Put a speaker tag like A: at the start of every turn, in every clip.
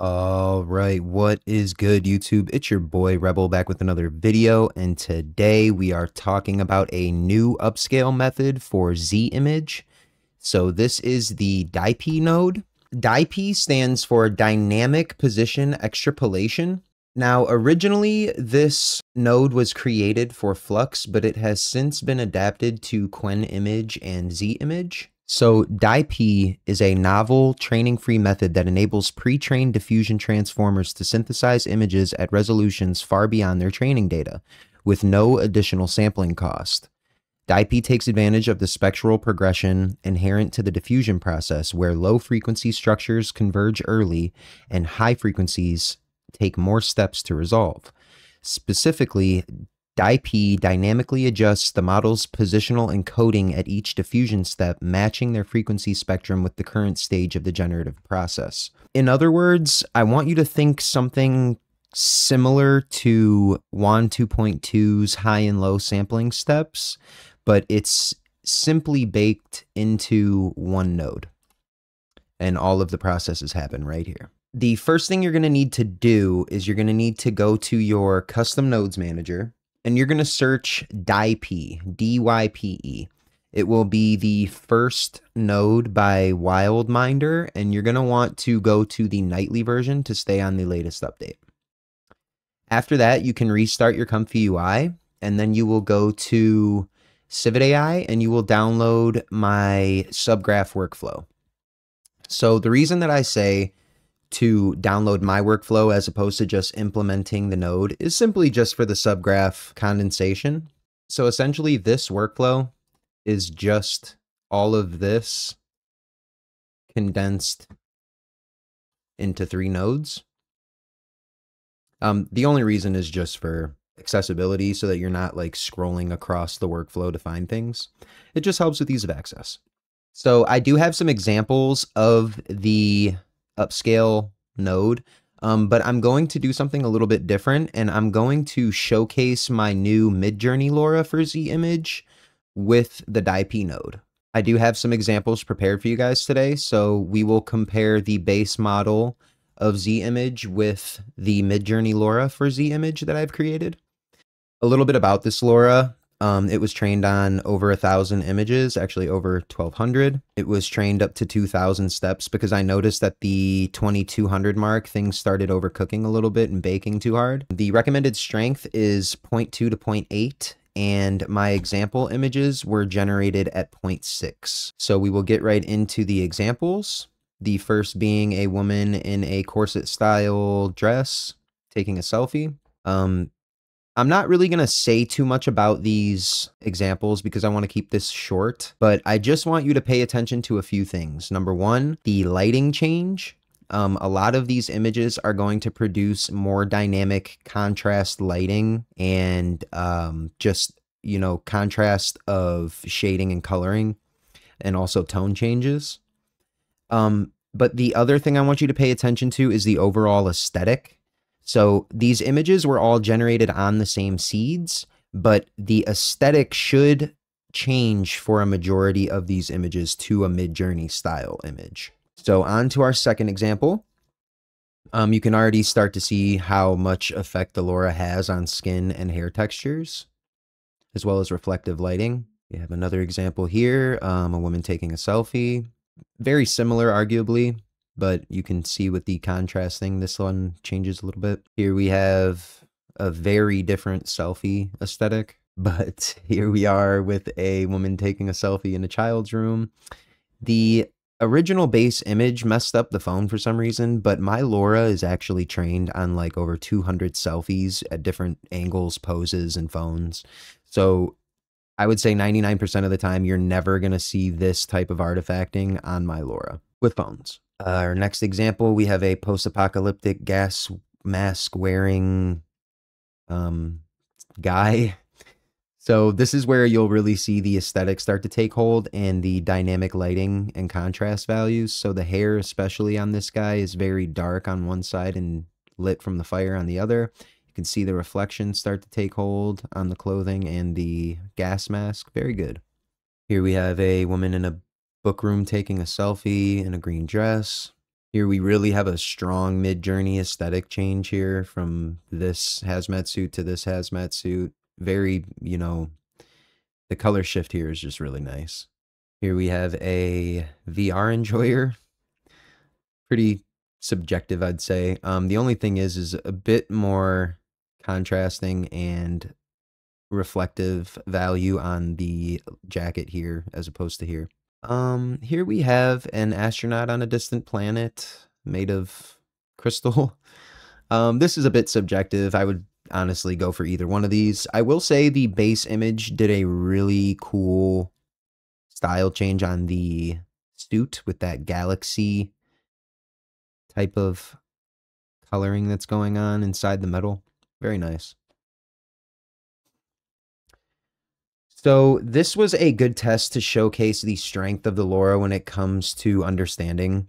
A: All right, what is good, YouTube? It's your boy Rebel back with another video, and today we are talking about a new upscale method for Z image. So this is the DyPE node. DyPE stands for Dynamic Position Extrapolation. Now, originally, this node was created for Flux, but it has since been adapted to Qwen image and Z image. So DyPE is a novel training-free method that enables pre-trained diffusion transformers to synthesize images at resolutions far beyond their training data, with no additional sampling cost. DyPE takes advantage of the spectral progression inherent to the diffusion process, where low frequency structures converge early and high frequencies take more steps to resolve. Specifically, DyPE dynamically adjusts the model's positional encoding at each diffusion step, matching their frequency spectrum with the current stage of the generative process. In other words, I want you to think something similar to WAN 2.2's high and low sampling steps, but it's simply baked into one node. And all of the processes happen right here. The first thing you're going to need to do is you're going to need to go to your custom nodes manager and you're going to search DYPE, D-Y-P-E. It will be the first node by Wildminder, and you're going to want to go to the nightly version to stay on the latest update. After that, you can restart your ComfyUI, and then you will go to Civitai, and you will download my subgraph workflow. So the reason that I say to download my workflow as opposed to just implementing the node is simply just for the subgraph condensation. So essentially this workflow is just all of this condensed into three nodes. Um, the only reason is just for accessibility so that you're not like scrolling across the workflow to find things. It just helps with ease of access. So I do have some examples of the upscale node. Um, but I'm going to do something a little bit different and I'm going to showcase my new Midjourney LoRa for Z image with the DyPE node. I do have some examples prepared for you guys today. So we will compare the base model of Z image with the Midjourney LoRa for Z image that I've created. A little bit about this LoRa. Um, it was trained on over a thousand images, actually over 1200. It was trained up to 2000 steps because I noticed that the 2200 mark, things started overcooking a little bit and baking too hard. The recommended strength is 0.2 to 0.8 and my example images were generated at 0.6. So we will get right into the examples. The first being a woman in a corset style dress taking a selfie. Um, I'm not really going to say too much about these examples because I want to keep this short, but I just want you to pay attention to a few things. Number one, the lighting change. Um, a lot of these images are going to produce more dynamic contrast lighting and um, just, you know, contrast of shading and coloring and also tone changes. Um, but the other thing I want you to pay attention to is the overall aesthetic so these images were all generated on the same seeds, but the aesthetic should change for a majority of these images to a Midjourney style image. So on to our second example. Um, you can already start to see how much effect the LoRa has on skin and hair textures, as well as reflective lighting. We have another example here, um, a woman taking a selfie. Very similar, arguably, but you can see with the contrasting, this one changes a little bit. Here we have a very different selfie aesthetic, but here we are with a woman taking a selfie in a child's room. The original base image messed up the phone for some reason, but my LoRA is actually trained on like over 200 selfies at different angles, poses, and phones. So I would say 99% of the time, you're never going to see this type of artifacting on my LoRA with phones. Our next example, we have a post-apocalyptic gas mask wearing um, guy. So this is where you'll really see the aesthetic start to take hold and the dynamic lighting and contrast values. So the hair, especially on this guy, is very dark on one side and lit from the fire on the other. You can see the reflection start to take hold on the clothing and the gas mask. Very good. Here we have a woman in a book room taking a selfie in a green dress. Here we really have a strong Midjourney aesthetic change here from this hazmat suit to this hazmat suit. Very, you know, the color shift here is just really nice. Here we have a VR enjoyer. Pretty subjective, I'd say. Um, the only thing is, is a bit more contrasting and reflective value on the jacket here as opposed to here. Um, here we have an astronaut on a distant planet made of crystal. Um, this is a bit subjective. I would honestly go for either one of these. I will say the base image did a really cool style change on the suit with that galaxy type of coloring that's going on inside the metal. Very nice. So this was a good test to showcase the strength of the LoRA when it comes to understanding,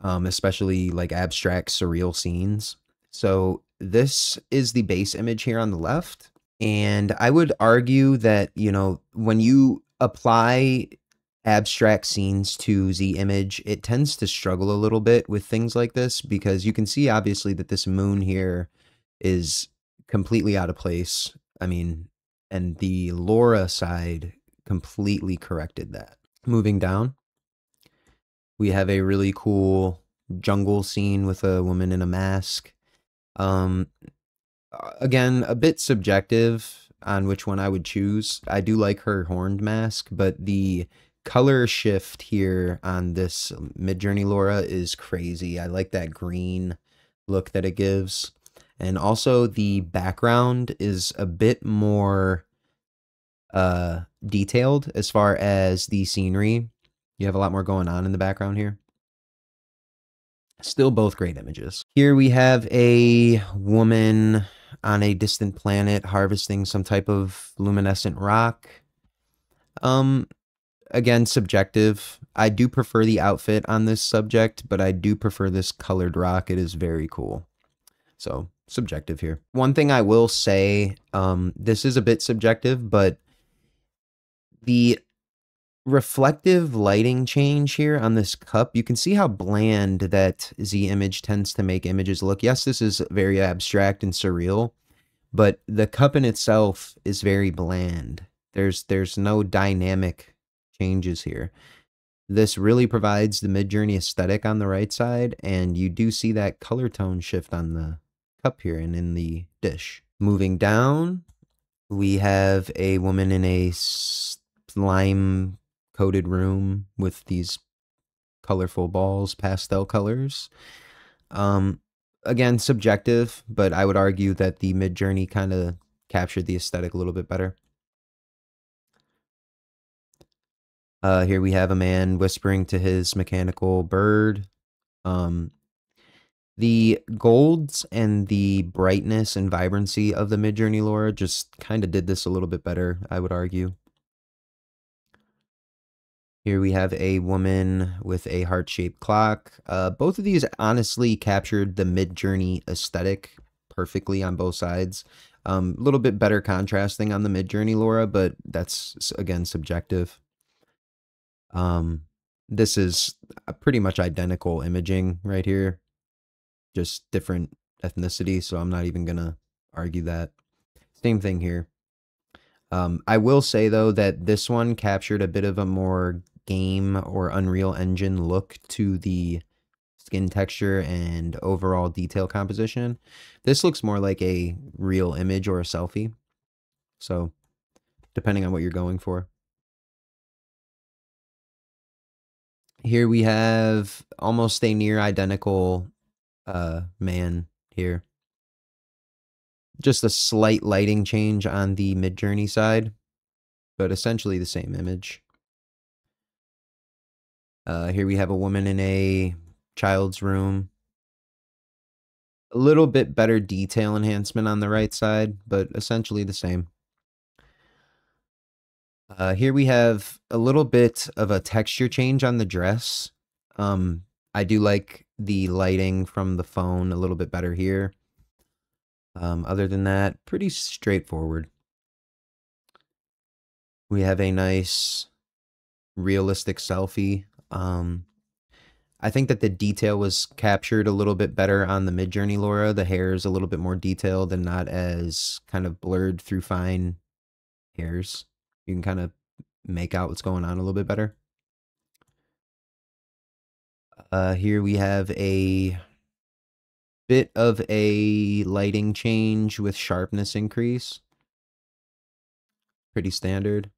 A: um, especially like abstract surreal scenes. So this is the base image here on the left. And I would argue that, you know, when you apply abstract scenes to Z image, it tends to struggle a little bit with things like this because you can see obviously that this moon here is completely out of place. I mean, and the LoRA side completely corrected that. Moving down, we have a really cool jungle scene with a woman in a mask. Um, again, a bit subjective on which one I would choose. I do like her horned mask, but the color shift here on this Midjourney LoRA is crazy. I like that green look that it gives. And also the background is a bit more uh detailed as far as the scenery. You have a lot more going on in the background here. Still both great images. Here we have a woman on a distant planet harvesting some type of luminescent rock. Um again subjective. I do prefer the outfit on this subject, but I do prefer this colored rock. It is very cool. So, subjective here. One thing I will say, um this is a bit subjective, but the reflective lighting change here on this cup, you can see how bland that Z image tends to make images look. Yes, this is very abstract and surreal, but the cup in itself is very bland. There's there's no dynamic changes here. This really provides the Midjourney aesthetic on the right side, and you do see that color tone shift on the cup here and in the dish. Moving down, we have a woman in a lime coated room with these colorful balls, pastel colors. Um, again, subjective, but I would argue that the Midjourney kind of captured the aesthetic a little bit better. Uh, here we have a man whispering to his mechanical bird. Um, the golds and the brightness and vibrancy of the Midjourney LoRA just kind of did this a little bit better, I would argue. Here we have a woman with a heart-shaped clock. Uh, both of these honestly captured the Midjourney aesthetic perfectly on both sides. A um, little bit better contrasting on the Midjourney LoRA, but that's again subjective. Um, this is pretty much identical imaging right here, just different ethnicity. So I'm not even gonna argue that. Same thing here. Um, I will say though that this one captured a bit of a more game or Unreal Engine look to the skin texture and overall detail composition. This looks more like a real image or a selfie. So, depending on what you're going for. Here we have almost a near identical uh, man here just a slight lighting change on the Midjourney side, but essentially the same image. Uh, here we have a woman in a child's room. A little bit better detail enhancement on the right side, but essentially the same. Uh, here we have a little bit of a texture change on the dress. Um, I do like the lighting from the phone a little bit better here. Um, other than that, pretty straightforward. We have a nice realistic selfie. Um, I think that the detail was captured a little bit better on the Midjourney LoRA. The hair is a little bit more detailed and not as kind of blurred through fine hairs. You can kind of make out what's going on a little bit better. Uh, here we have a bit of a lighting change with sharpness increase. Pretty standard.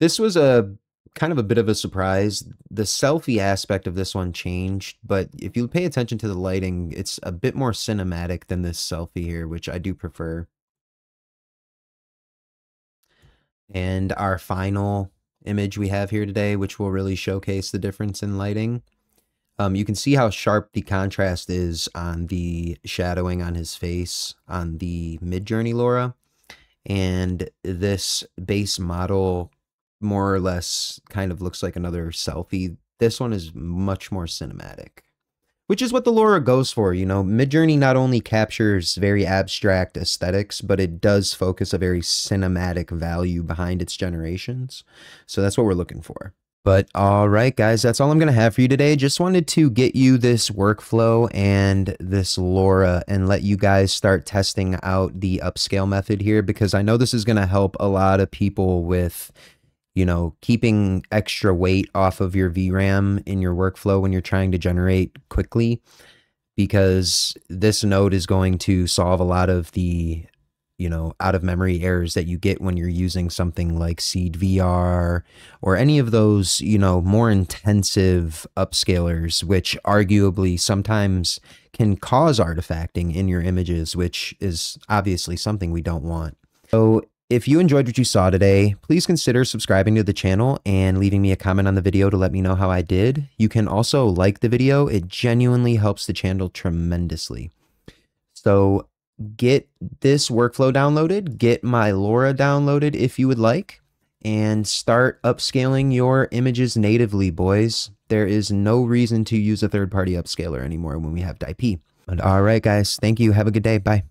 A: This was a kind of a bit of a surprise. The selfie aspect of this one changed, but if you pay attention to the lighting, it's a bit more cinematic than this selfie here, which I do prefer. And our final image we have here today, which will really showcase the difference in lighting. Um, you can see how sharp the contrast is on the shadowing on his face on the Midjourney LoRA. And this base model more or less kind of looks like another selfie. This one is much more cinematic, which is what the LoRa goes for. You know, Midjourney not only captures very abstract aesthetics, but it does focus a very cinematic value behind its generations. So that's what we're looking for. But all right, guys, that's all I'm going to have for you today. Just wanted to get you this workflow and this LoRa and let you guys start testing out the upscale method here because I know this is going to help a lot of people with you know, keeping extra weight off of your VRAM in your workflow when you're trying to generate quickly, because this node is going to solve a lot of the, you know, out of memory errors that you get when you're using something like SeedVR or any of those, you know, more intensive upscalers, which arguably sometimes can cause artifacting in your images, which is obviously something we don't want. So if you enjoyed what you saw today, please consider subscribing to the channel and leaving me a comment on the video to let me know how I did. You can also like the video. It genuinely helps the channel tremendously. So get this workflow downloaded, get my LoRa downloaded if you would like, and start upscaling your images natively, boys. There is no reason to use a third-party upscaler anymore when we have DyPE. And all right, guys, thank you. Have a good day. Bye.